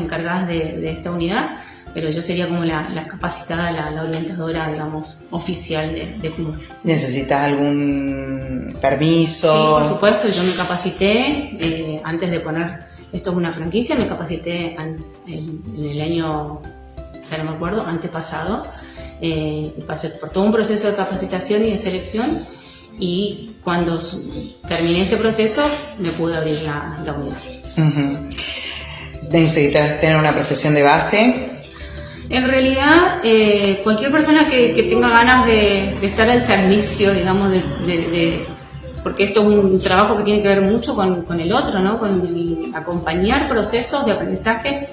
encargadas de, esta unidad, pero yo sería como la, capacitada, la, orientadora, digamos, oficial de, de ¿Necesitas algún permiso? Sí, por supuesto, yo me capacité eh, antes de poner, esto es una franquicia, me capacité en, el año, ya no me acuerdo, antepasado, eh, pasé por todo un proceso de capacitación y de selección y cuando terminé ese proceso me pude abrir la, unidad. ¿Necesitas tener una profesión de base? En realidad, eh, cualquier persona que, tenga ganas de, estar al servicio, digamos, de, porque esto es un trabajo que tiene que ver mucho con, el otro, ¿no? con acompañar procesos de aprendizaje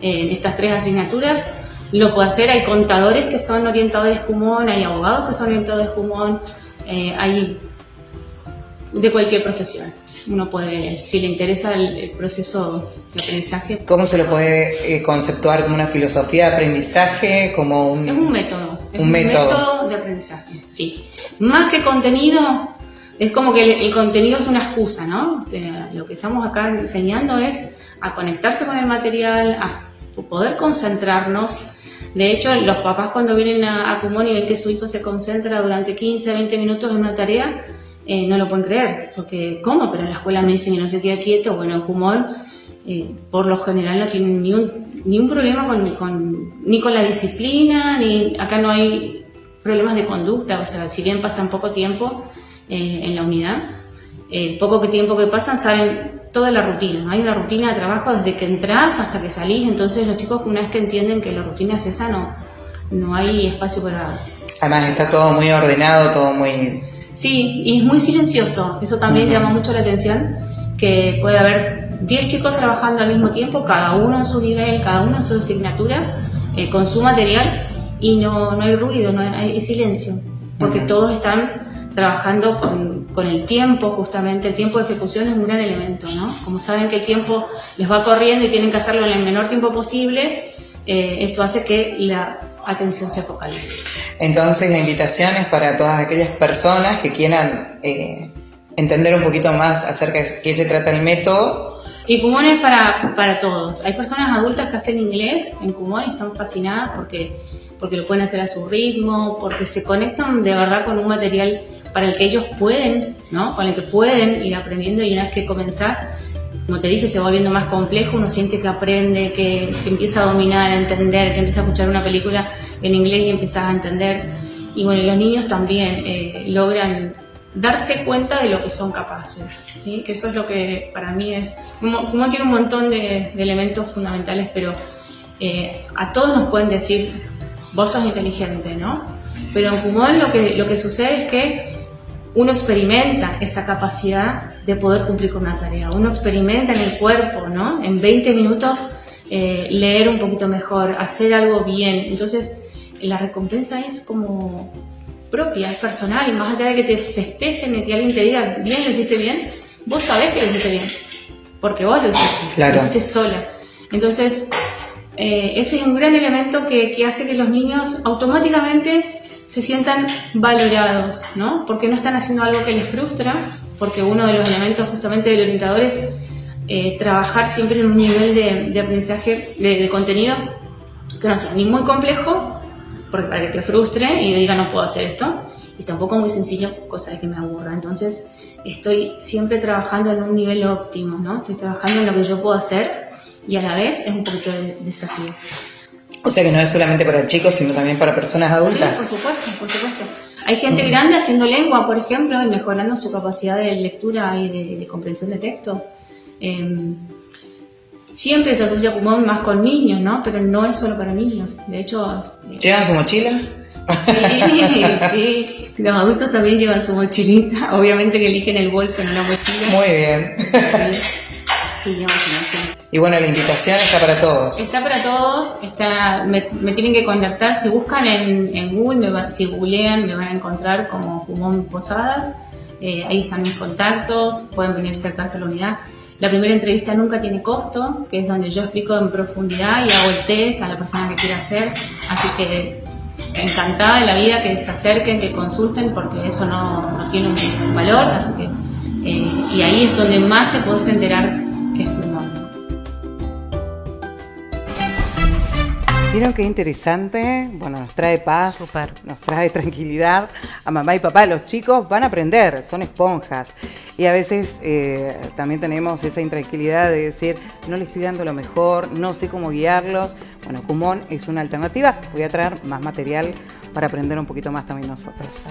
en estas tres asignaturas, lo puede hacer. Hay contadores que son orientadores Kumon, hay abogados que son orientadores Kumon, eh, hay de cualquier profesión. Uno puede, si le interesa el, proceso de aprendizaje. ¿Cómo se lo puede eh, conceptuar como una filosofía de aprendizaje? Como un, es un método. Es un, método. de aprendizaje, sí. Más que contenido, es como que el, contenido es una excusa, ¿no? O sea, lo que estamos acá enseñando es a conectarse con el material, a poder concentrarnos. De hecho, los papás cuando vienen a, a Kumon y ven que su hijo se concentra durante 15, 20 minutos en una tarea, eh, no lo pueden creer, porque ¿cómo? Pero en la escuela me dicen que no se queda quieto, bueno, humor eh, por lo general no tienen ni un, ni un problema con, ni con la disciplina, ni acá no hay problemas de conducta, o sea, si bien pasan poco tiempo eh, en la unidad, el poco tiempo que pasan saben toda la rutina, hay una rutina de trabajo desde que entras hasta que salís, entonces los chicos una vez que entienden que la rutina es esa, no, no hay espacio para... Además está todo muy ordenado, todo muy Sí, y es muy silencioso. Eso también llama mucho la atención, que puede haber 10 chicos trabajando al mismo tiempo, cada uno en su nivel, cada uno en su asignatura, eh, con su material, y no, no hay ruido, no hay, silencio, porque todos están trabajando con, con, el tiempo, justamente el tiempo de ejecución es un gran elemento, ¿no? Como saben que el tiempo les va corriendo y tienen que hacerlo en el menor tiempo posible, eh, eso hace que la atención se focalice. Entonces la invitación es para todas aquellas personas que quieran eh, entender un poquito más acerca de qué se trata el método. Sí, Kumon es para, para todos. Hay personas adultas que hacen inglés en Kumon y están fascinadas porque, porque lo pueden hacer a su ritmo, porque se conectan de verdad con un material para el que ellos pueden, ¿no? Con el que pueden ir aprendiendo y una vez que comenzás como te dije, se va volviendo más complejo, uno siente que aprende, que, empieza a dominar, a entender, que empieza a escuchar una película en inglés y empieza a entender. Y bueno, los niños también eh, logran darse cuenta de lo que son capaces, ¿sí? que eso es lo que para mí es, como, tiene un montón de, elementos fundamentales, pero eh, a todos nos pueden decir, vos sos inteligente, ¿no? Pero en Kumon lo que, lo que sucede es que uno experimenta esa capacidad de poder cumplir con una tarea, uno experimenta en el cuerpo, ¿no? En 20 minutos eh, leer un poquito mejor, hacer algo bien. Entonces, la recompensa es como propia, es personal, más allá de que te festejen, de que alguien te diga, bien, lo hiciste bien, vos sabés que lo hiciste bien, porque vos lo hiciste, lo hiciste sola. Entonces, eh, ese es un gran elemento que, que hace que los niños automáticamente se sientan valorados, ¿no? Porque no están haciendo algo que les frustra, porque uno de los elementos justamente del orientador es eh, trabajar siempre en un nivel de, aprendizaje de, contenidos que no sea ni muy complejo, porque para que te frustre y diga no puedo hacer esto, y tampoco muy sencillo, cosa de que me aburra. Entonces, estoy siempre trabajando en un nivel óptimo, ¿no? Estoy trabajando en lo que yo puedo hacer y a la vez es un poquito de desafío. O sea que no es solamente para chicos, sino también para personas adultas. Sí, por supuesto, por supuesto. Hay gente mm. grande haciendo lengua, por ejemplo, y mejorando su capacidad de lectura y de, comprensión de textos. Em, siempre se asocia Kumon más con niños, ¿no? Pero no es solo para niños. De hecho... Eh, ¿Llevan su mochila? Sí, sí. Los adultos también llevan su mochilita. Obviamente que eligen el bolso, no la mochila. Muy bien. Y bueno, la invitación está para todos. Está para todos, está, me, tienen que contactar, si buscan en, Google, si googlean, me van a encontrar como Pumón Posadas, eh, ahí están mis contactos, pueden venir a acercarse a la unidad. La primera entrevista nunca tiene costo, que es donde yo explico en profundidad y hago el test a la persona que quiera hacer, así que encantada de la vida que se acerquen, que consulten, porque eso no, no tiene un valor, así que, eh, y ahí es donde más te puedes enterar que es Vieron qué interesante, bueno, nos trae paz, nos trae tranquilidad a mamá y papá. Los chicos van a aprender, son esponjas. Y a veces eh, también tenemos esa intranquilidad de decir, no le estoy dando lo mejor, no sé cómo guiarlos. Bueno, Kumon es una alternativa. Voy a traer más material para aprender un poquito más también nosotros.